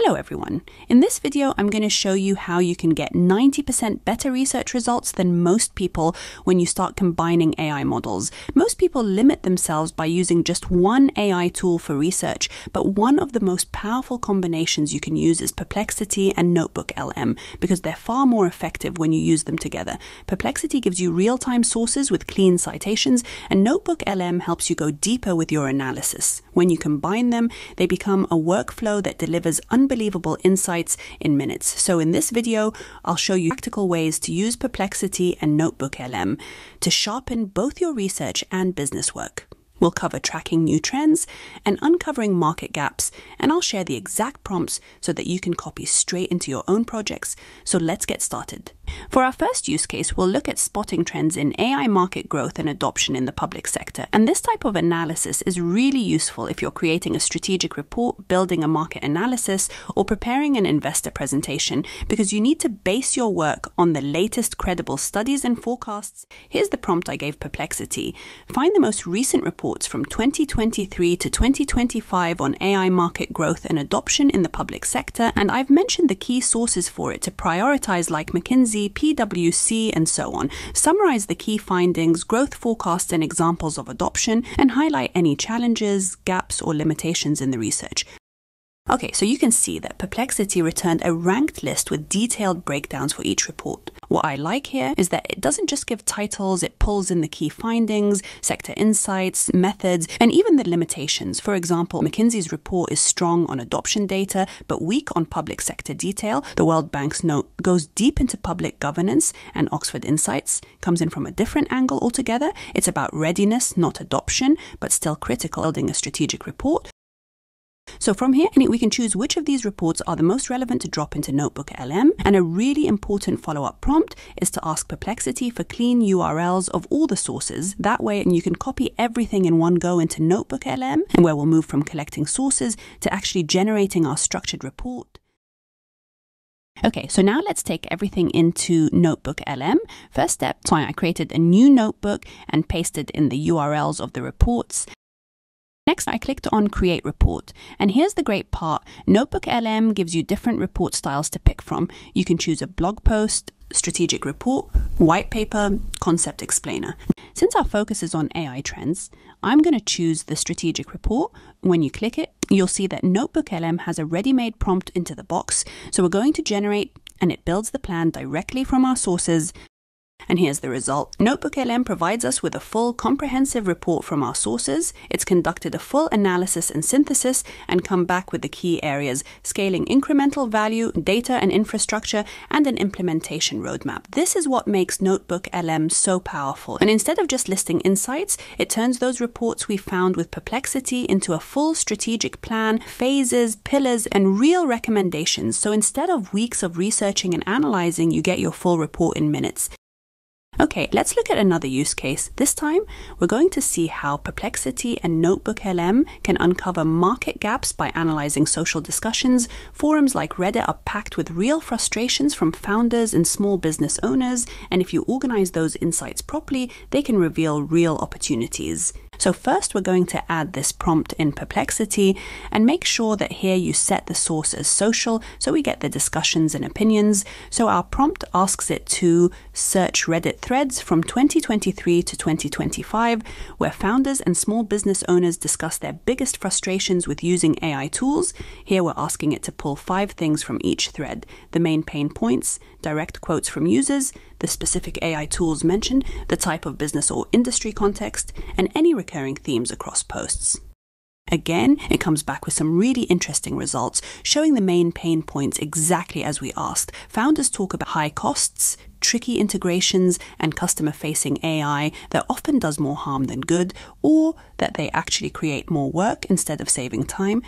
Hello everyone. In this video, I'm going to show you how you can get 90% better research results than most people when you start combining AI models. Most people limit themselves by using just one AI tool for research, but one of the most powerful combinations you can use is Perplexity and Notebook LM because they're far more effective when you use them together. Perplexity gives you real-time sources with clean citations, and Notebook LM helps you go deeper with your analysis. When you combine them, they become a workflow that delivers unbelievable insights in minutes. So in this video, I'll show you practical ways to use Perplexity and Notebook LM to sharpen both your research and business work. We'll cover tracking new trends and uncovering market gaps, and I'll share the exact prompts so that you can copy straight into your own projects. So let's get started. For our first use case, we'll look at spotting trends in AI market growth and adoption in the public sector. And this type of analysis is really useful if you're creating a strategic report, building a market analysis, or preparing an investor presentation, because you need to base your work on the latest credible studies and forecasts. Here's the prompt I gave Perplexity. Find the most recent reports from 2023 to 2025 on AI market growth and adoption in the public sector, and I've mentioned the key sources for it to prioritize like McKinsey PwC, and so on. Summarize the key findings, growth forecasts, and examples of adoption, and highlight any challenges, gaps, or limitations in the research. Okay, so you can see that Perplexity returned a ranked list with detailed breakdowns for each report. What I like here is that it doesn't just give titles, it pulls in the key findings, sector insights, methods, and even the limitations. For example, McKinsey's report is strong on adoption data, but weak on public sector detail. The World Bank's note goes deep into public governance, and Oxford Insights comes in from a different angle altogether. It's about readiness, not adoption, but still critical building a strategic report. So from here, we can choose which of these reports are the most relevant to drop into Notebook LM. And a really important follow-up prompt is to ask Perplexity for clean URLs of all the sources. That way, you can copy everything in one go into Notebook LM, and where we'll move from collecting sources to actually generating our structured report. Okay, so now let's take everything into Notebook LM. First step, so I created a new notebook and pasted in the URLs of the reports. Next, I clicked on Create Report. And here's the great part. Notebook LM gives you different report styles to pick from. You can choose a blog post, strategic report, white paper, concept explainer. Since our focus is on AI trends, I'm going to choose the strategic report. When you click it, you'll see that Notebook LM has a ready-made prompt into the box. So we're going to generate and it builds the plan directly from our sources and here's the result. Notebook LM provides us with a full comprehensive report from our sources. It's conducted a full analysis and synthesis and come back with the key areas, scaling incremental value, data and infrastructure, and an implementation roadmap. This is what makes Notebook LM so powerful. And instead of just listing insights, it turns those reports we found with Perplexity into a full strategic plan, phases, pillars, and real recommendations. So instead of weeks of researching and analyzing, you get your full report in minutes. Okay, let's look at another use case. This time, we're going to see how Perplexity and Notebook LM can uncover market gaps by analyzing social discussions. Forums like Reddit are packed with real frustrations from founders and small business owners, and if you organize those insights properly, they can reveal real opportunities. So first we're going to add this prompt in Perplexity and make sure that here you set the source as social so we get the discussions and opinions. So our prompt asks it to search Reddit threads from 2023 to 2025 where founders and small business owners discuss their biggest frustrations with using AI tools. Here we're asking it to pull five things from each thread, the main pain points, direct quotes from users, the specific AI tools mentioned, the type of business or industry context, and any recurring themes across posts. Again, it comes back with some really interesting results, showing the main pain points exactly as we asked. Founders talk about high costs, tricky integrations, and customer facing AI that often does more harm than good, or that they actually create more work instead of saving time.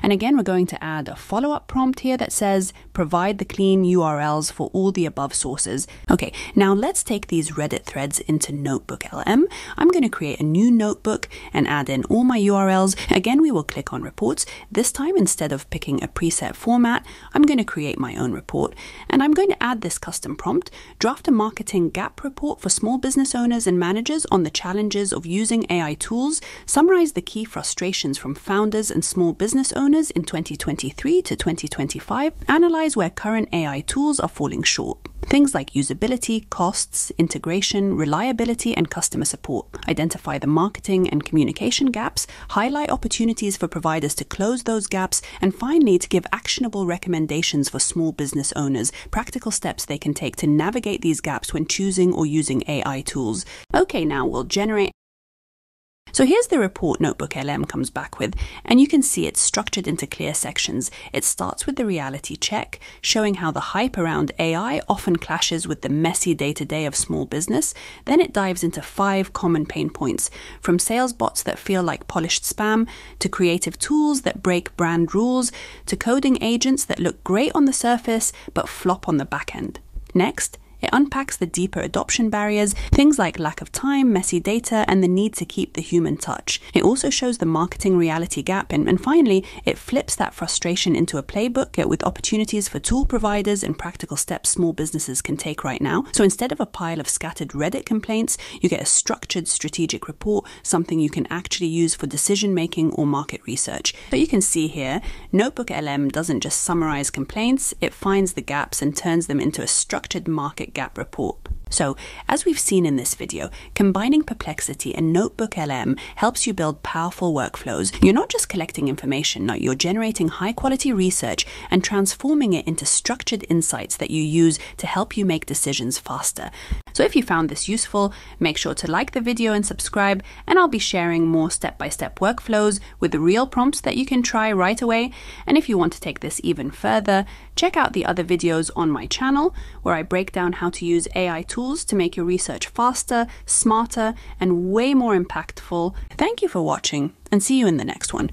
And again, we're going to add a follow-up prompt here that says, provide the clean URLs for all the above sources. Okay, now let's take these Reddit threads into Notebook LM. I'm going to create a new notebook and add in all my URLs. Again, we will click on reports. This time, instead of picking a preset format, I'm going to create my own report. And I'm going to add this custom prompt, draft a marketing gap report for small business owners and managers on the challenges of using AI tools, summarize the key frustrations from founders and small business owners owners in 2023 to 2025, analyze where current AI tools are falling short. Things like usability, costs, integration, reliability, and customer support. Identify the marketing and communication gaps, highlight opportunities for providers to close those gaps, and finally, to give actionable recommendations for small business owners, practical steps they can take to navigate these gaps when choosing or using AI tools. Okay, now we'll generate so here's the report Notebook LM comes back with, and you can see it's structured into clear sections. It starts with the reality check, showing how the hype around AI often clashes with the messy day to day of small business. Then it dives into five common pain points from sales bots that feel like polished spam, to creative tools that break brand rules, to coding agents that look great on the surface but flop on the back end. Next, it unpacks the deeper adoption barriers, things like lack of time, messy data, and the need to keep the human touch. It also shows the marketing reality gap, and, and finally, it flips that frustration into a playbook uh, with opportunities for tool providers and practical steps small businesses can take right now. So instead of a pile of scattered Reddit complaints, you get a structured strategic report, something you can actually use for decision making or market research. So you can see here, Notebook LM doesn't just summarize complaints, it finds the gaps and turns them into a structured market Gap report. So, as we've seen in this video, combining Perplexity and Notebook LM helps you build powerful workflows. You're not just collecting information, no, you're generating high quality research and transforming it into structured insights that you use to help you make decisions faster. So if you found this useful, make sure to like the video and subscribe, and I'll be sharing more step-by-step workflows with real prompts that you can try right away. And if you want to take this even further, check out the other videos on my channel where I break down how to use AI tools to make your research faster, smarter, and way more impactful. Thank you for watching, and see you in the next one.